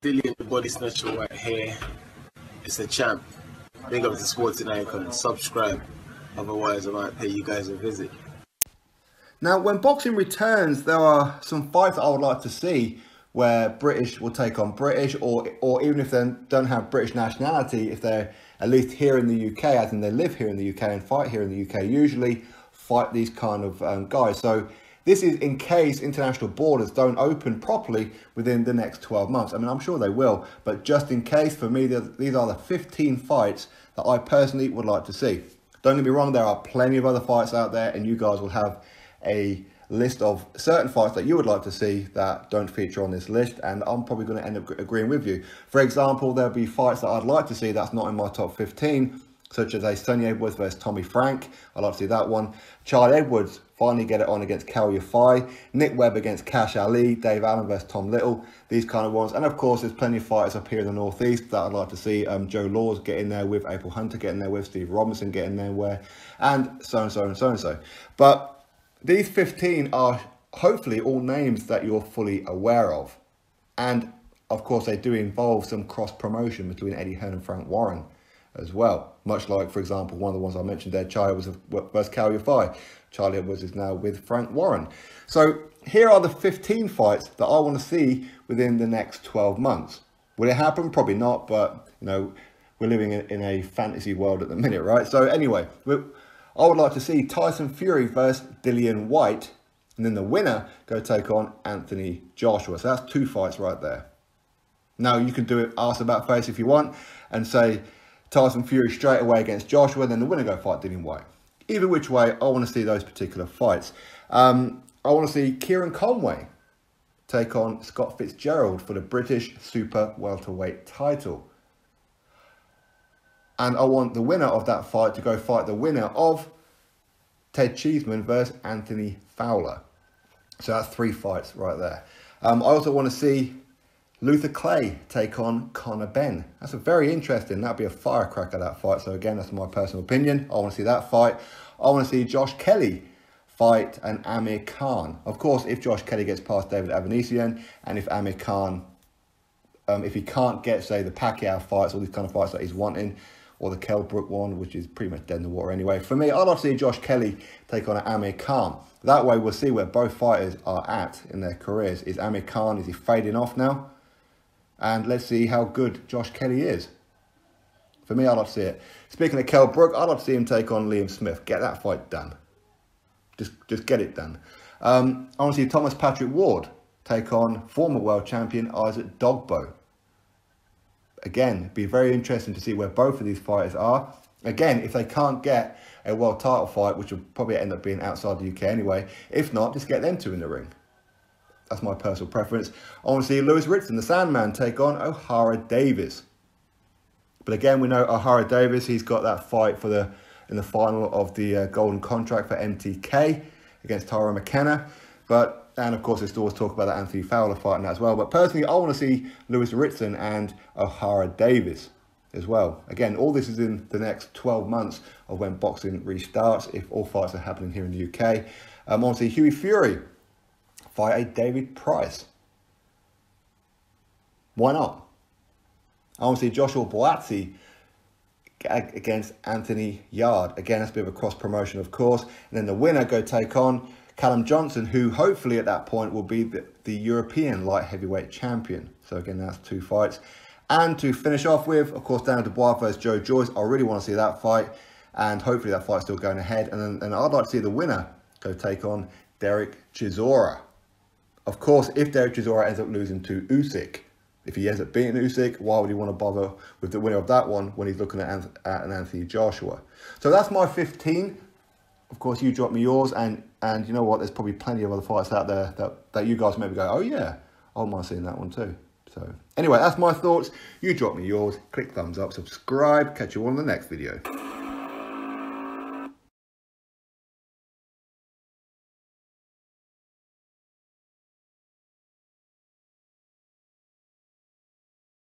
Dillian the Body Snatcher right here. It's a champ. Big up to Sporting Icon. Subscribe. Otherwise, I might pay you guys a visit. Now, when boxing returns, there are some fights that I would like to see where British will take on British, or or even if they don't have British nationality, if they're at least here in the UK, as in they live here in the UK and fight here in the UK, usually fight these kind of um, guys. So this is in case international borders don't open properly within the next 12 months. I mean, I'm sure they will, but just in case, for me, these are the 15 fights that I personally would like to see. Don't get me wrong, there are plenty of other fights out there, and you guys will have a list of certain fights that you would like to see that don't feature on this list, and I'm probably going to end up agreeing with you. For example, there'll be fights that I'd like to see that's not in my top 15, such as a Sunny Edwards versus Tommy Frank. I'd like to see that one. Charlie Edwards finally get it on against Kal Yafai. Nick Webb against Kash Ali. Dave Allen versus Tom Little. These kind of ones. And of course, there's plenty of fighters up here in the Northeast that I'd like to see. Um, Joe Laws getting there with April Hunter, getting there with Steve Robinson, getting there where, and so and so and so and so. But these 15 are hopefully all names that you're fully aware of. And of course, they do involve some cross promotion between Eddie Hearn and Frank Warren as well. Much like, for example, one of the ones I mentioned there, Charlie was versus Kal Yafai. Charlie Edwards is now with Frank Warren. So here are the 15 fights that I want to see within the next 12 months. Will it happen? Probably not, but you know, we're living in a fantasy world at the minute, right? So anyway, I would like to see Tyson Fury versus Dillian Whyte, and then the winner go take on Anthony Joshua. So that's two fights right there. Now you can do it ask about face if you want, and say Tyson Fury straight away against Joshua, and then the winner go fight Dillian Whyte. Either which way, I want to see those particular fights. Um, I want to see Kieran Conway take on Scott Fitzgerald for the British Super Welterweight title. And I want the winner of that fight to go fight the winner of Ted Cheeseman versus Anthony Fowler. So that's three fights right there. Um, I also want to see Luther Clay take on Conor Benn. That's a very interesting. That'd be a firecracker that fight. So again, that's my personal opinion. I want to see that fight. I want to see Josh Kelly fight an Amir Khan. Of course, if Josh Kelly gets past David Avanesyan, and if Amir Khan, um, if he can't get say the Pacquiao fights, all these kind of fights that he's wanting, or the Kell Brook one, which is pretty much dead in the water anyway. For me, I'd like to see Josh Kelly take on an Amir Khan. That way, we'll see where both fighters are at in their careers. Is Amir Khan is he fading off now? And let's see how good Josh Kelly is. For me, I'd like to see it. Speaking of Kell Brook, I'd like to see him take on Liam Smith. Get that fight done. Just, just get it done. Um, I want to see Thomas Patrick Ward take on former world champion Isaac Dogboe. Again, be very interesting to see where both of these fighters are. Again, if they can't get a world title fight, which will probably end up being outside the UK anyway, if not, just get them two in the ring. That's my personal preference. I want to see Lewis Ritson, the Sandman, take on Ohara Davies. But again, we know Ohara Davies, he's got that fight for the in the final of the uh, golden contract for MTK against Tyrone McKenna. But, and of course, there's always talk about that Anthony Fowler fight that as well. But personally, I want to see Lewis Ritson and Ohara Davies as well. Again, all this is in the next 12 months of when boxing restarts, if all fights are happening here in the UK. Um, I want to see Hughie Fury fight a David Price. Why not? I want to see Joshua Buatsi against Anthony Yarde. Again, that's a bit of a cross promotion, of course. And then the winner go take on Callum Johnson, who hopefully at that point will be the, the European light heavyweight champion. So again, that's two fights. And to finish off with, of course, Daniel Dubois versus Joe Joyce. I really want to see that fight. And hopefully that fight's still going ahead. And, then, and I'd like to see the winner go take on Derek Chisora. Of course, if Derek Chisora ends up losing to Usyk, if he ends up beating Usyk, why would he want to bother with the winner of that one when he's looking at, an Anthony Joshua? So that's my 15. Of course, you drop me yours, and and you know what? There's probably plenty of other fights out there that, that you guys maybe go, oh yeah, I wouldn't seeing that one too. So anyway, that's my thoughts. You drop me yours, click thumbs up, subscribe, catch you all in the next video.